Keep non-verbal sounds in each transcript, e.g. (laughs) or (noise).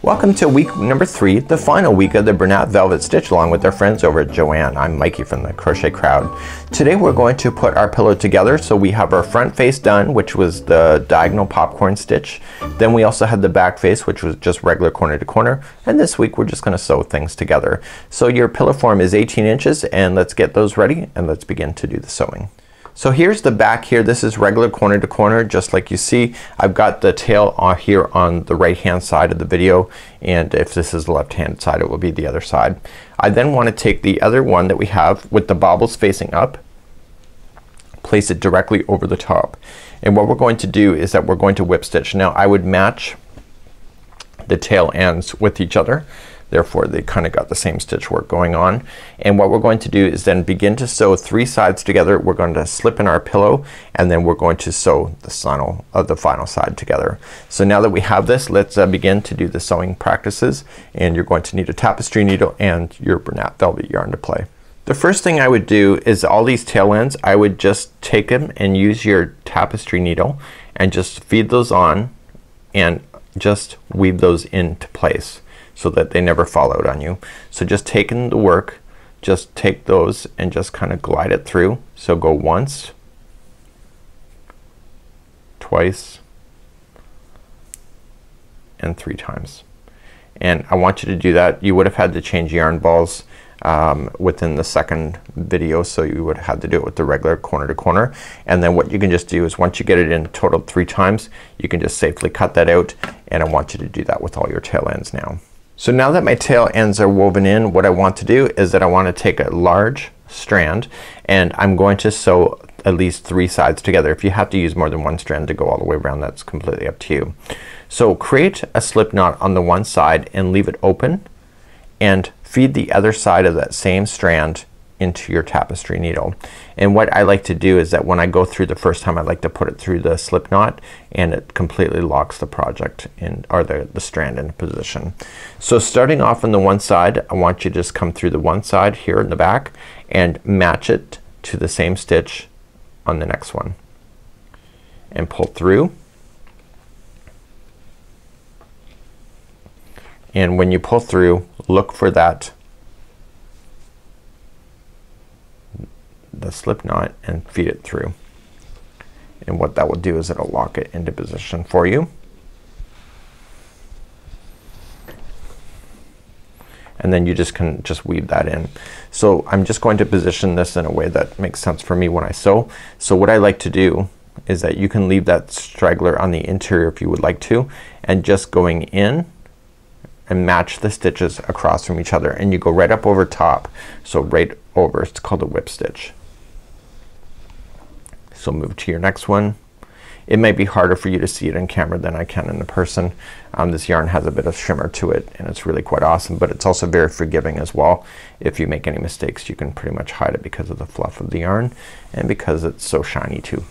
Welcome to week number three, the final week of the Bernat Velvet Stitch along with our friends over at Joann. I'm Mikey from the Crochet Crowd. Today we're going to put our pillow together. So we have our front face done, which was the diagonal popcorn stitch. Then we also had the back face, which was just regular corner to corner. And this week we're just gonna sew things together. So your pillow form is 18 inches and let's get those ready and let's begin to do the sewing. So here's the back here. This is regular corner to corner just like you see. I've got the tail on here on the right hand side of the video and if this is the left hand side it will be the other side. I then want to take the other one that we have with the bobbles facing up place it directly over the top and what we're going to do is that we're going to whip stitch. Now I would match the tail ends with each other therefore they kind of got the same stitch work going on. And what we're going to do is then begin to sew three sides together. We're going to slip in our pillow and then we're going to sew the final of the final side together. So now that we have this let's uh, begin to do the sewing practices. And you're going to need a tapestry needle and your Bernat velvet yarn to play. The first thing I would do is all these tail ends I would just take them and use your tapestry needle and just feed those on and just weave those into place so that they never fall out on you. So just taking the work, just take those and just kind of glide it through. So go once, twice, and three times. And I want you to do that. You would have had to change yarn balls um, within the second video so you would have had to do it with the regular corner to corner and then what you can just do is once you get it in total three times you can just safely cut that out and I want you to do that with all your tail ends now. So now that my tail ends are woven in what I want to do is that I want to take a large strand and I'm going to sew at least three sides together. If you have to use more than one strand to go all the way around that's completely up to you. So create a slip knot on the one side and leave it open and feed the other side of that same strand into your tapestry needle. And what I like to do is that when I go through the first time I like to put it through the slip knot and it completely locks the project in or the, the strand in position. So starting off on the one side I want you to just come through the one side here in the back and match it to the same stitch on the next one and pull through and when you pull through look for that the slip knot and feed it through. And what that will do is it'll lock it into position for you. and then you just can just weave that in. So I'm just going to position this in a way that makes sense for me when I sew. So what I like to do is that you can leave that straggler on the interior if you would like to and just going in and match the stitches across from each other and you go right up over top. So right over it's called a whip stitch. So move to your next one. It may be harder for you to see it in camera than I can in the person. Um, this yarn has a bit of shimmer to it and it's really quite awesome but it's also very forgiving as well. If you make any mistakes you can pretty much hide it because of the fluff of the yarn and because it's so shiny too.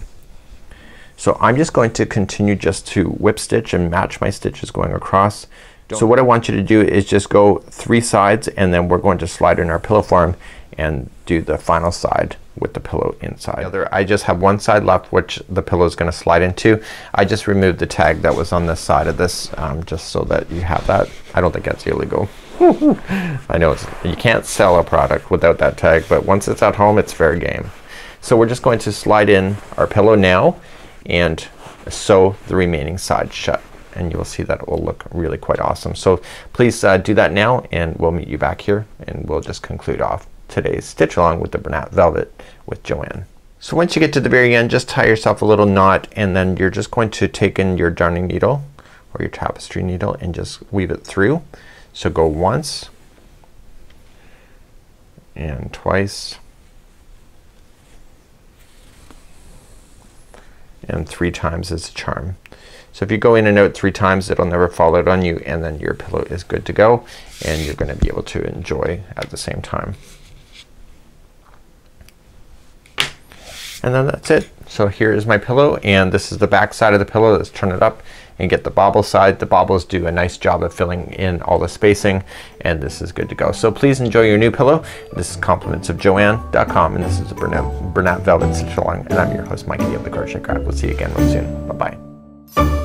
So I'm just going to continue just to whip stitch and match my stitches going across. So what I want you to do is just go three sides and then we're going to slide in our pillow form and do the final side with the pillow inside. Other, I just have one side left which the pillow is going to slide into. I just removed the tag that was on this side of this um, just so that you have that. I don't think that's illegal. (laughs) I know you can't sell a product without that tag but once it's at home it's fair game. So we're just going to slide in our pillow now and sew the remaining side shut and you will see that it will look really quite awesome. So please uh, do that now and we'll meet you back here and we'll just conclude off today's stitch along with the Bernat Velvet with Joann. So once you get to the very end just tie yourself a little knot and then you're just going to take in your darning needle or your tapestry needle and just weave it through. So go once and twice and three times is a charm. So if you go in and out three times it'll never fall out on you and then your pillow is good to go and you're gonna be able to enjoy at the same time. and then that's it. So here is my pillow and this is the back side of the pillow. Let's turn it up and get the bobble side. The bobbles do a nice job of filling in all the spacing and this is good to go. So please enjoy your new pillow. This is compliments of Joann.com and this is Bernat, Bernat Velvet Stitch Along and I'm your host Mikey of the Crochet Crowd. We'll see you again real soon. Bye bye.